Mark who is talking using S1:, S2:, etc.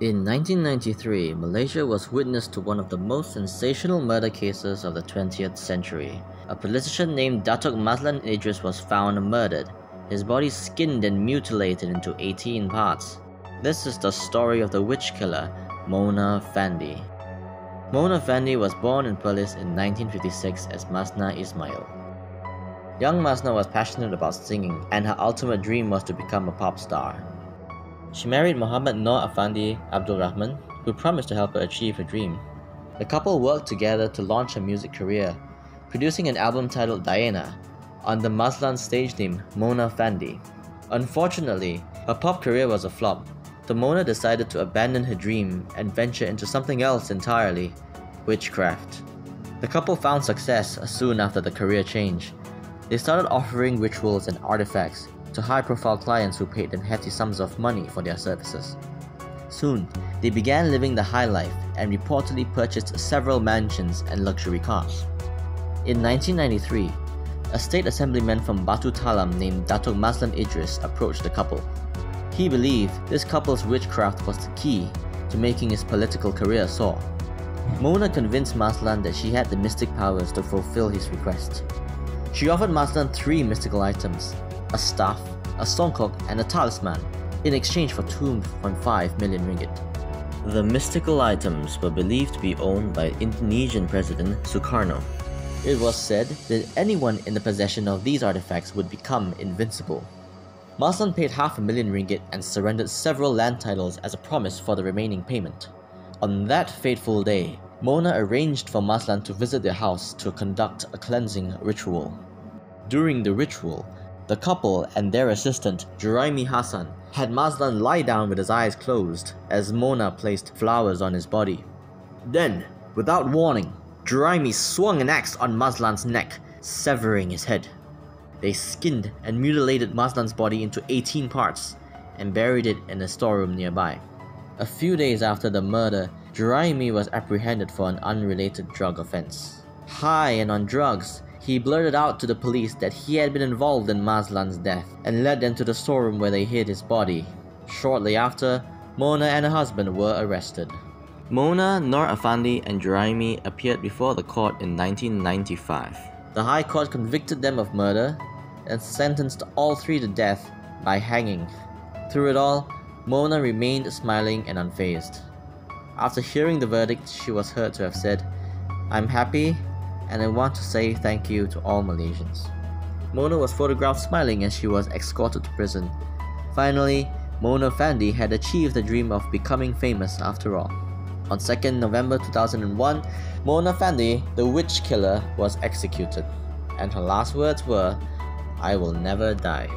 S1: In 1993, Malaysia was witness to one of the most sensational murder cases of the 20th century. A politician named Datuk Mazlan Idris was found murdered, his body skinned and mutilated into 18 parts. This is the story of the witch killer, Mona Fandey. Mona Fandey was born in Perlis in 1956 as Masna Ismail. Young Masna was passionate about singing, and her ultimate dream was to become a pop star. She married Muhammad Noor Afandi Abdul Rahman, who promised to help her achieve her dream. The couple worked together to launch her music career, producing an album titled Diana under Maslan's stage name Mona Fandey. Unfortunately, her pop career was a flop. The Mona decided to abandon her dream and venture into something else entirely witchcraft. The couple found success soon after the career change. They started offering rituals and artifacts, to high-profile clients who paid them hefty sums of money for their services. Soon, they began living the high life and reportedly purchased several mansions and luxury cars. In 1993, a state assemblyman from Batu Talam named Datuk Mazlan Idris approached the couple. He believed this couple's witchcraft was the key to making his political career soar. Mona convinced Mazlan that she had the mystic powers to fulfill his request. She offered Mazlan three mystical items a staff, a songkok, and a talisman, in exchange for 2.5 million ringgit. The mystical items were believed to be owned by Indonesian President Sukarno. It was said that anyone in the possession of these artifacts would become invincible. Mazlan paid half a million ringgit and surrendered several land titles as a promise for the remaining payment. On that fateful day, Mona arranged for Mazlan to visit their house to conduct a cleansing ritual. During the ritual, the couple and their assistant, Juraimi Hassan, had Mazlan lie down with his eyes closed as Mona placed flowers on his body. Then, without warning, Juraimi swung an axe on Mazlan's neck, severing his head. They skinned and mutilated Mazlan's body into 18 parts and buried it in a storeroom nearby. A few days after the murder, Juraimi was apprehended for an unrelated drug offense. High and on drugs, he blurted out to the police that he had been involved in Mazlan's death and led them to the storeroom where they hid his body. Shortly after, Mona and her husband were arrested. Mona, Nor Afandi, and Juraimi appeared before the court in 1995. The High Court convicted them of murder and sentenced all three to death by hanging. Through it all, Mona remained smiling and unfazed. After hearing the verdict, she was heard to have said, I'm happy and I want to say thank you to all Malaysians. Mona was photographed smiling as she was escorted to prison. Finally, Mona Fandey had achieved the dream of becoming famous after all. On 2nd November 2001, Mona Fandey, the witch killer, was executed, and her last words were, I will never die.